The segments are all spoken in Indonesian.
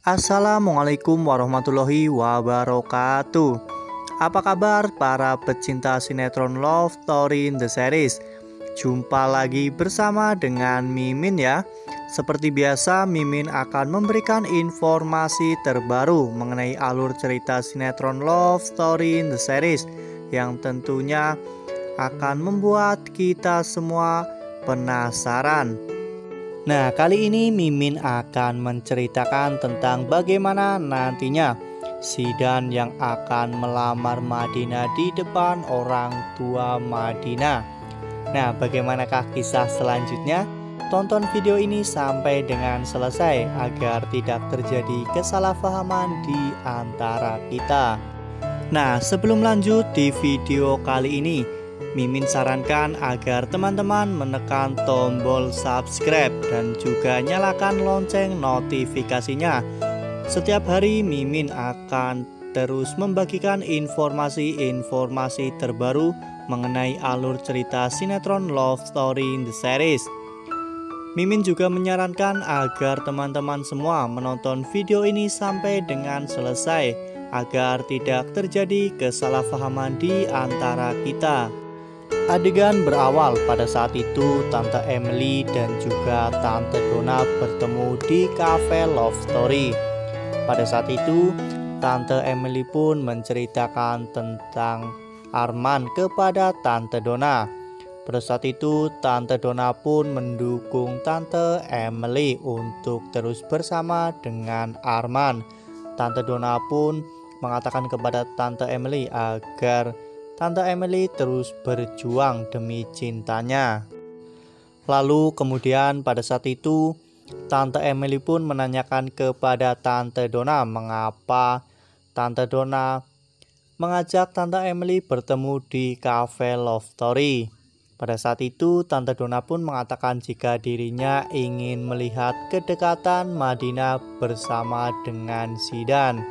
Assalamualaikum warahmatullahi wabarakatuh. Apa kabar para pecinta sinetron Love Story in the Series? Jumpa lagi bersama dengan Mimin ya. Seperti biasa Mimin akan memberikan informasi terbaru Mengenai alur cerita sinetron Love Story in the Series Yang tentunya akan membuat kita semua penasaran Nah, kali ini Mimin akan menceritakan tentang bagaimana nantinya Sidan yang akan melamar Madina di depan orang tua Madina. Nah, bagaimanakah kisah selanjutnya? Tonton video ini sampai dengan selesai agar tidak terjadi kesalahpahaman di antara kita. Nah, sebelum lanjut di video kali ini, Mimin sarankan agar teman-teman menekan tombol subscribe dan juga nyalakan lonceng notifikasinya. Setiap hari Mimin akan terus membagikan informasi-informasi terbaru mengenai alur cerita sinetron Love Story in the Series. Mimin juga menyarankan agar teman-teman semua menonton video ini sampai dengan selesai agar tidak terjadi kesalahpahaman di antara kita. Adegan berawal pada saat itu Tante Emily dan juga Tante Donna bertemu di cafe Love Story. Pada saat itu, Tante Emily pun menceritakan tentang Arman kepada Tante Donna. Pada saat itu, Tante Donna pun mendukung Tante Emily untuk terus bersama dengan Arman. Tante Donna pun mengatakan kepada Tante Emily agar Tante Emily terus berjuang demi cintanya. Lalu kemudian pada saat itu Tante Emily pun menanyakan kepada Tante Donna mengapa Tante Donna mengajak Tante Emily bertemu di cafe Love Story. Pada saat itu, Tante Donna pun mengatakan jika dirinya ingin melihat kedekatan Madina bersama dengan Sidan.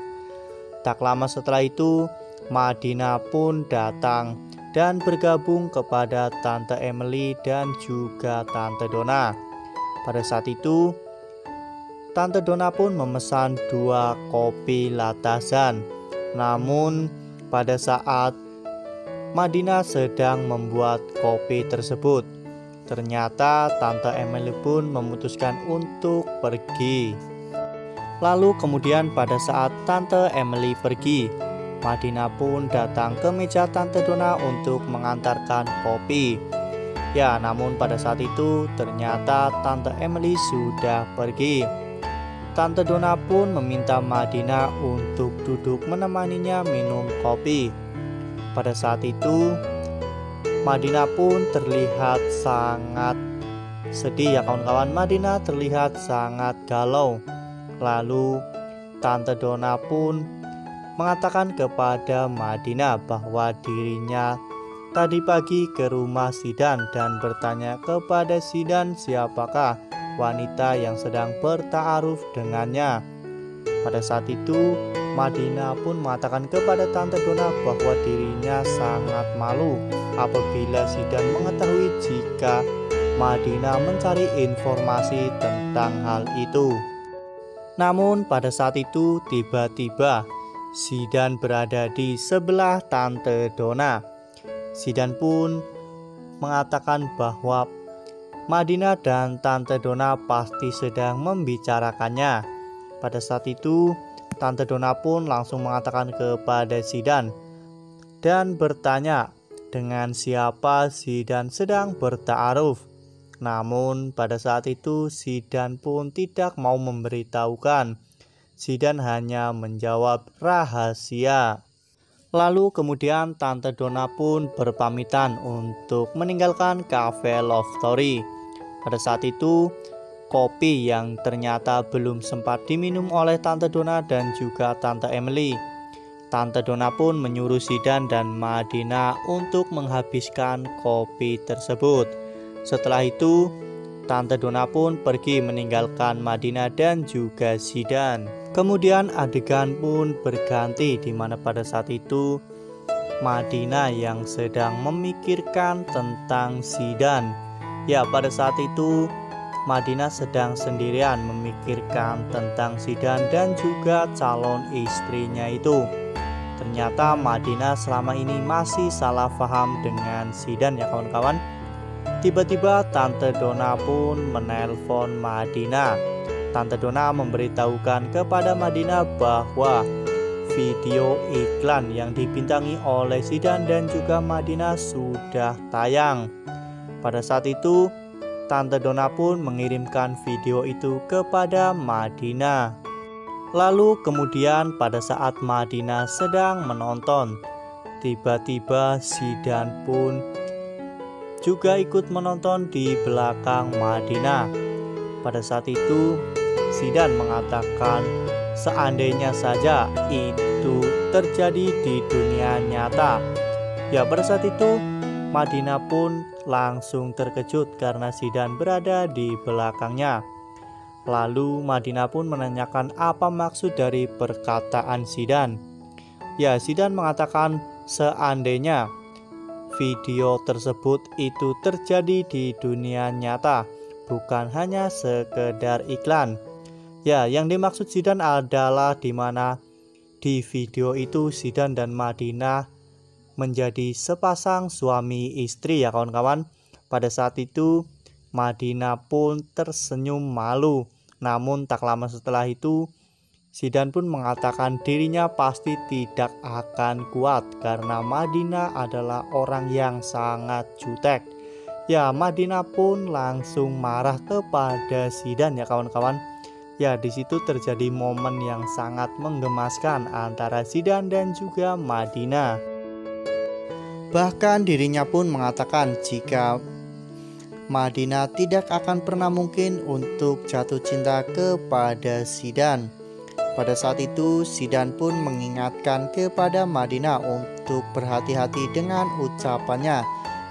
Tak lama setelah itu, Madina pun datang dan bergabung kepada Tante Emily dan juga Tante Donna. Pada saat itu, Tante Donna pun memesan dua kopi latasan. Namun, pada saat Madina sedang membuat kopi tersebut, ternyata Tante Emily pun memutuskan untuk pergi. Lalu kemudian pada saat Tante Emily pergi, Madina pun datang ke meja Tante Dona untuk mengantarkan kopi. Ya, namun pada saat itu ternyata Tante Emily sudah pergi. Tante Dona pun meminta Madina untuk duduk menemaninya minum kopi. Pada saat itu, Madina pun terlihat sangat sedih ya kawan-kawan. Madina terlihat sangat galau. Lalu Tante Dona pun mengatakan kepada Madinah bahwa dirinya tadi pagi ke rumah Sidan dan bertanya kepada Sidan siapakah wanita yang sedang bertaaruf dengannya. Pada saat itu, Madinah pun mengatakan kepada Tante Dona bahwa dirinya sangat malu apabila Sidan mengetahui jika Madinah mencari informasi tentang hal itu. Namun pada saat itu tiba-tiba Sidan berada di sebelah Tante Dona. Sidan pun mengatakan bahwa Madina dan Tante Dona pasti sedang membicarakannya. Pada saat itu, Tante Dona pun langsung mengatakan kepada Sidan dan bertanya dengan siapa Sidan sedang bertaaruf. Namun pada saat itu Sidan pun tidak mau memberitahukan Zidan hanya menjawab rahasia. Lalu kemudian Tante Donna pun berpamitan untuk meninggalkan cafe Love Story. Pada saat itu, kopi yang ternyata belum sempat diminum oleh Tante Donna dan juga Tante Emily. Tante Donna pun menyuruh Zidan dan Madina untuk menghabiskan kopi tersebut. Setelah itu, Tante Donna pun pergi meninggalkan Madina dan juga Zidan. Kemudian adegan pun berganti di mana pada saat itu Madina yang sedang memikirkan tentang Sidan. Ya, pada saat itu Madinah sedang sendirian memikirkan tentang Sidan dan juga calon istrinya itu. Ternyata Madinah selama ini masih salah paham dengan Sidan ya kawan-kawan. Tiba-tiba Tante Dona pun menelpon Madinah. Tante Dona memberitahukan kepada Madinah bahwa video iklan yang dibintangi oleh Sidan dan juga Madinah sudah tayang. Pada saat itu, Tante Dona pun mengirimkan video itu kepada Madina. Lalu kemudian pada saat Madina sedang menonton, tiba-tiba Sidan pun juga ikut menonton di belakang Madina. Pada saat itu, Sidan mengatakan seandainya saja itu terjadi di dunia nyata. Ya pada saat itu Madinah pun langsung terkejut karena Sidan berada di belakangnya. Lalu Madinah pun menanyakan apa maksud dari perkataan Sidan. Ya, Sidan mengatakan seandainya video tersebut itu terjadi di dunia nyata, bukan hanya sekedar iklan. Ya, yang dimaksud Sidan adalah di mana di video itu Sidan dan Madinah menjadi sepasang suami istri ya kawan-kawan. Pada saat itu Madinah pun tersenyum malu. Namun tak lama setelah itu Sidan pun mengatakan dirinya pasti tidak akan kuat karena Madinah adalah orang yang sangat jutek. Ya, Madinah pun langsung marah kepada Sidan ya kawan-kawan. Ya, di situ terjadi momen yang sangat menggemaskan antara Sidan dan juga Madinah. Bahkan dirinya pun mengatakan jika Madinah tidak akan pernah mungkin untuk jatuh cinta kepada Sidan. Pada saat itu, Sidan pun mengingatkan kepada Madinah untuk berhati-hati dengan ucapannya,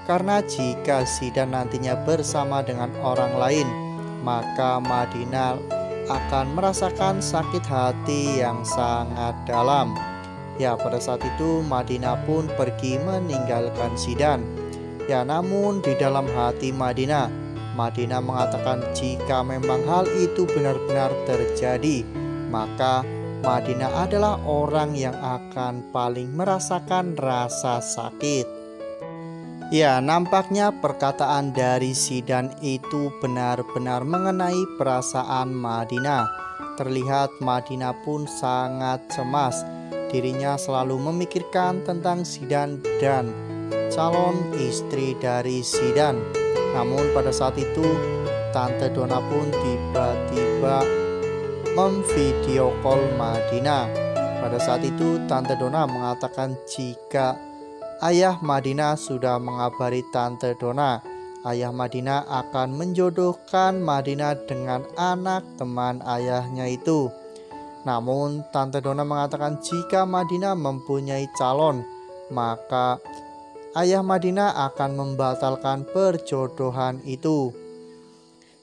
karena jika Sidan nantinya bersama dengan orang lain, maka Madinah akan merasakan sakit hati yang sangat dalam. Ya, pada saat itu Madinah pun pergi meninggalkan Sidan. Ya, namun di dalam hati Madinah, Madinah mengatakan jika memang hal itu benar-benar terjadi, maka Madinah adalah orang yang akan paling merasakan rasa sakit. Ya, nampaknya perkataan dari Sidan itu benar-benar mengenai perasaan Madinah. Terlihat Madinah pun sangat cemas dirinya selalu memikirkan tentang Sidan dan calon istri dari Sidan. Namun pada saat itu Tante Dona pun tiba-tiba memvideo call Madinah. Pada saat itu Tante Dona mengatakan jika ayah Madinah sudah mengabari Tante Dona, ayah Madinah akan menjodohkan Madinah dengan anak teman ayahnya itu. Namun Tante Dona mengatakan jika Madinah mempunyai calon, maka ayah Madinah akan membatalkan perjodohan itu.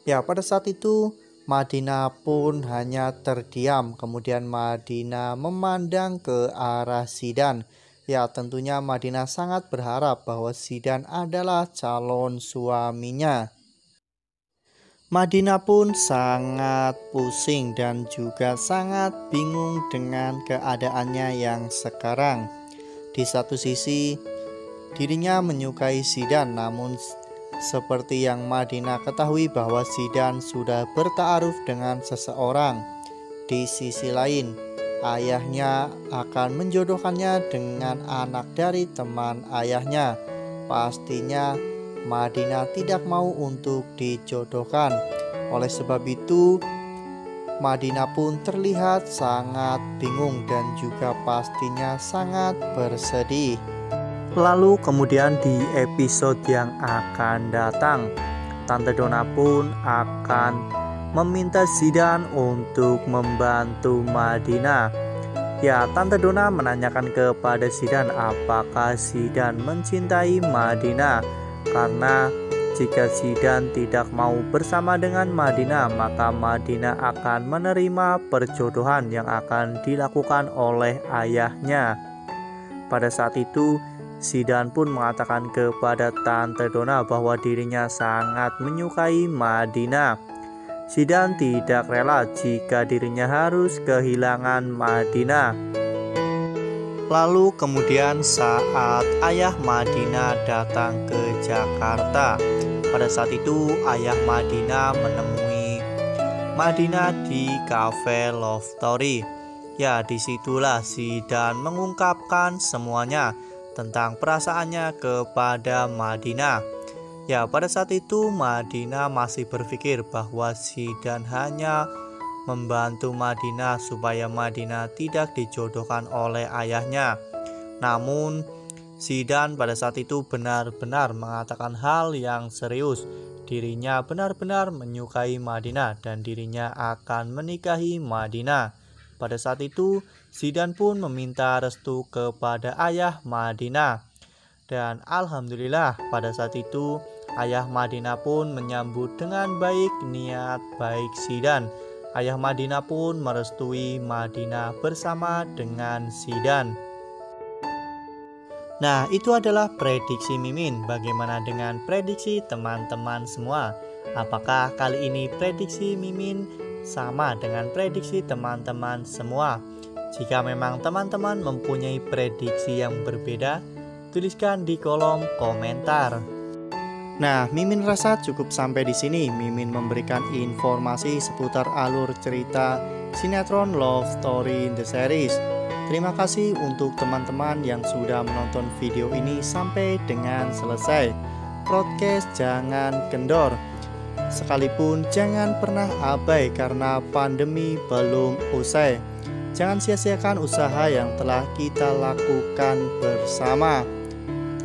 Ya, pada saat itu Madinah pun hanya terdiam. Kemudian Madinah memandang ke arah Sidan. Ya, tentunya Madinah sangat berharap bahwa Sidan adalah calon suaminya. Madinah pun sangat pusing dan juga sangat bingung dengan keadaannya yang sekarang. Di satu sisi, dirinya menyukai Sidan, namun seperti yang Madinah ketahui bahwa Sidan sudah bertaaruf dengan seseorang. Di sisi lain, ayahnya akan menjodohkannya dengan anak dari teman ayahnya. Pastinya Madinah tidak mau untuk dijodohkan. Oleh sebab itu, Madinah pun terlihat sangat bingung dan juga pastinya sangat bersedih. Lalu kemudian di episode yang akan datang, Tante Dona pun akan meminta Zidan untuk membantu Madinah. Ya, Tante Dona menanyakan kepada Zidan apakah Zidan mencintai Madinah karena jika Zidan tidak mau bersama dengan Madinah, maka Madinah akan menerima perjodohan yang akan dilakukan oleh ayahnya. Pada saat itu, Zidan pun mengatakan kepada Tante Dona bahwa dirinya sangat menyukai Madinah. Sidan tidak rela jika dirinya harus kehilangan Madinah. Lalu kemudian saat ayah Madinah datang ke Jakarta Pada saat itu ayah Madinah menemui Madinah di cafe Love Story Ya di situlah Dan mengungkapkan semuanya tentang perasaannya kepada Madinah Ya pada saat itu Madinah masih berpikir bahwa Dan hanya membantu Madinah supaya Madinah tidak dijodohkan oleh ayahnya. Namun, Sidan pada saat itu benar-benar mengatakan hal yang serius. Dirinya benar-benar menyukai Madinah dan dirinya akan menikahi Madinah. Pada saat itu, Sidan pun meminta restu kepada ayah Madinah. Dan alhamdulillah pada saat itu ayah Madinah pun menyambut dengan baik niat baik Sidan Ayah Madinah pun merestui Madinah bersama dengan Sidan. Nah, itu adalah prediksi Mimin. Bagaimana dengan prediksi teman-teman semua? Apakah kali ini prediksi Mimin sama dengan prediksi teman-teman semua? Jika memang teman-teman mempunyai prediksi yang berbeda, tuliskan di kolom komentar. Nah, Mimin rasa cukup sampai di sini. Mimin memberikan informasi seputar alur cerita sinetron Love Story in the Series. Terima kasih untuk teman-teman yang sudah menonton video ini sampai dengan selesai. Podcast jangan kendor. Sekalipun jangan pernah abai karena pandemi belum usai. Jangan sia-siakan usaha yang telah kita lakukan bersama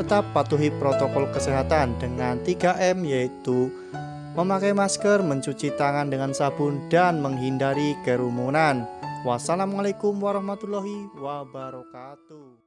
tetap patuhi protokol kesehatan dengan 3M yaitu memakai masker, mencuci tangan dengan sabun, dan menghindari kerumunan. Wassalamualaikum warahmatullahi wabarakatuh.